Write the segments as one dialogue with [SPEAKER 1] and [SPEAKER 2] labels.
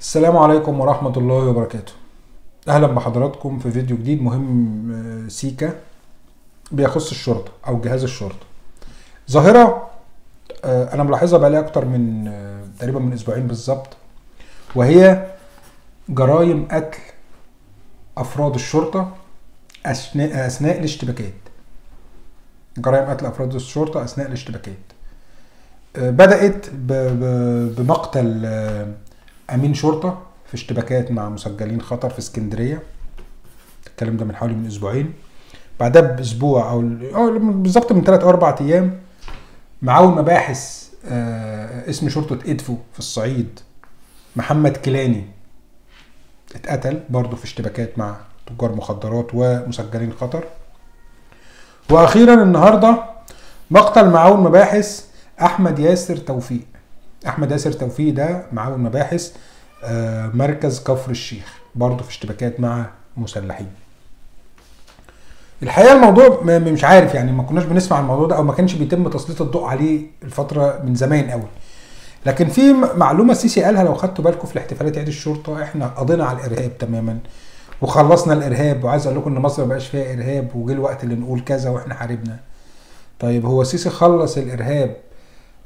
[SPEAKER 1] السلام عليكم ورحمة الله وبركاته. أهلا بحضراتكم في فيديو جديد مهم آه، سيكا بيخص الشرطة أو جهاز الشرطة. ظاهرة آه، أنا ملاحظها بقالي أكتر من آه، تقريبا من أسبوعين بالظبط وهي جرائم قتل أفراد الشرطة أثناء أثناء الاشتباكات. جرائم قتل أفراد الشرطة أثناء الاشتباكات. بدأت بمقتل أمين شرطة في اشتباكات مع مسجلين خطر في اسكندرية. الكلام ده من حوالي من أسبوعين. بعدها بأسبوع أو بالظبط من ثلاث أو أربع أيام معاون مباحث آه، اسم شرطة إدفو في الصعيد. محمد كيلاني اتقتل برضه في اشتباكات مع تجار مخدرات ومسجلين خطر. وأخيرا النهارده مقتل معاون مباحث أحمد ياسر توفيق. أحمد ياسر توفيق ده معاون مباحث آه، مركز كفر الشيخ برضه في اشتباكات مع مسلحين. الحقيقة الموضوع مش عارف يعني ما كناش بنسمع الموضوع ده أو ما كانش بيتم تسليط الضوء عليه الفترة من زمان قوي لكن في معلومة السيسي قالها لو خدتوا بالكم في الاحتفالات عيد الشرطة إحنا قضينا على الإرهاب تماما وخلصنا الإرهاب وعايز أقول لكم إن مصر ما بقاش فيها إرهاب وجه الوقت اللي نقول كذا وإحنا حاربنا. طيب هو السيسي خلص الإرهاب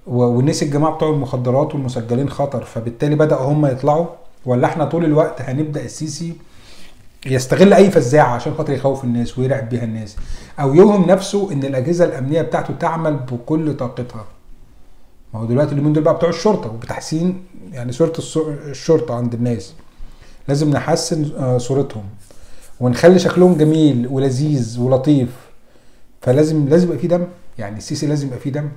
[SPEAKER 1] ونسي الجماعة بتوع المخدرات والمسجلين خطر فبالتالي بدأوا هم يطلعوا. ولا إحنا طول الوقت هنبدأ السيسي يستغل أي فزاعة عشان خاطر يخوف الناس ويرعب بيها الناس. أو يوهم نفسه إن الأجهزة الأمنية بتاعته تعمل بكل طاقتها. ما هو دلوقتي اليومين دول بقى بتوع الشرطة وبتحسين يعني صورة الشرطة عند الناس. لازم نحسن آه، صورتهم. ونخلي شكلهم جميل ولذيذ ولطيف. فلازم لازم يبقى فيه دم. يعني السيسي لازم يبقى فيه دم.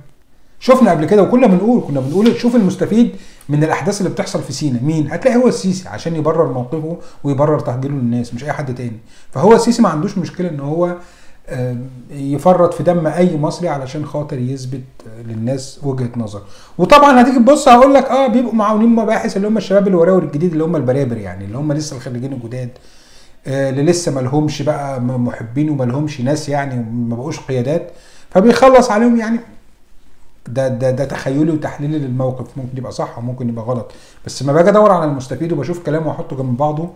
[SPEAKER 1] شفنا قبل كده وكنا بنقول كنا بنقول شوف المستفيد من الأحداث اللي بتحصل في سينا. مين؟ هتلاقي هو السيسي عشان يبرر موقفه ويبرر تهجيره للناس مش أي حد تاني. فهو السيسي ما عندوش مشكلة إن هو آم، يفرط في دم أي مصري علشان خاطر يثبت آه، للناس وجهة نظر. وطبعا هتيجي تبص هقول لك آه بيبقوا معاونين مباحث اللي هم الشباب الوراوي الجديد اللي هم البرابر يعني اللي هم لسه الخريجين الجداد آه، اللي لسه ما لهمش بقى محبين وما لهمش ناس يعني ما بقوش قيادات. فبيخلص عليهم يعني. ده ده ده تخيلي وتحليلي للموقف. ممكن يبقى صح وممكن يبقى غلط. بس لما باجي أدور على المستفيد وبشوف كلامه وأحطه جنب بعضه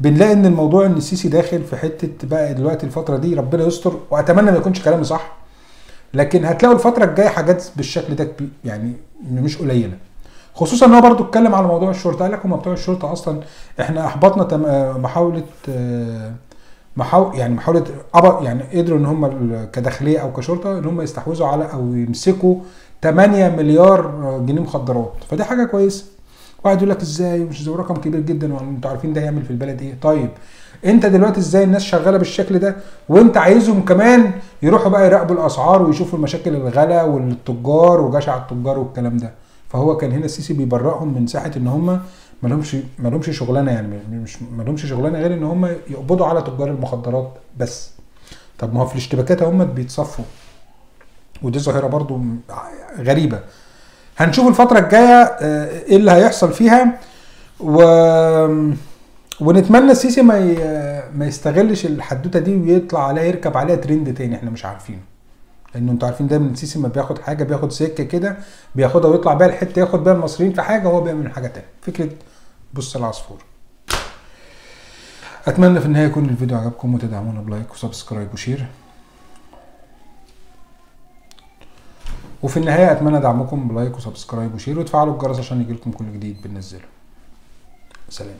[SPEAKER 1] بنلاقي إن الموضوع إن السيسي داخل في حتة بقى دلوقتي الفترة دي ربنا يستر وأتمنى ما يكونش كلامي صح. لكن هتلاقوا الفترة الجاية حاجات بالشكل ده كبي- يعني مش قليلة. خصوصا إن هو برضو اتكلم على موضوع الشرطة. قال لك هم بتوع الشرطة أصلا إحنا أحبطنا محاولة آه، محاول يعني محاولة يعني قدروا إن هم كداخلية أو كشرطة إن هم يستحوذوا على أو يمسكوا 8 مليار جنيه مخدرات. فدي حاجة كويسة. واحد يقول لك إزاي؟ مش ده رقم كبير جدا وأنتوا عارفين ده هيعمل في البلد إيه. طيب أنت دلوقتي إزاي الناس شغالة بالشكل ده؟ وأنت عايزهم كمان يروحوا بقى يراقبوا الأسعار ويشوفوا المشاكل الغلا والتجار وجشع التجار والكلام ده. فهو كان هنا السيسي بيبرئهم من ساحة إن هم ما لهمش ما لهمش شغلانة يعني مش ما لهمش شغلانة غير إن هم يقبضوا على تجار المخدرات بس. طب ما هو في الاشتباكات هم بيتصفوا. ودي ظاهرة برضو غريبة. هنشوف الفترة الجاية آه، إيه اللي هيحصل فيها. و ونتمنى السيسي ما ي... ما يستغلش الحدوتة دي ويطلع عليها يركب عليها ترند تاني إحنا مش عارفينه. لأنه أنتوا عارفين دايما السيسي ما بياخد حاجة بياخد سكة كده بياخدها ويطلع بيها الحتة ياخد بيها المصريين في حاجة وهو بيعمل حاجة تانية. فكرة بص العصفور أتمنى في النهاية يكون الفيديو عجبكم وتدعمونا ب like و subscribe و share. وفي النهاية أتمنى دعمكم ب like و subscribe و share وتفعلوا الجرس عشان يجيلكم كل جديد بننزله سلام.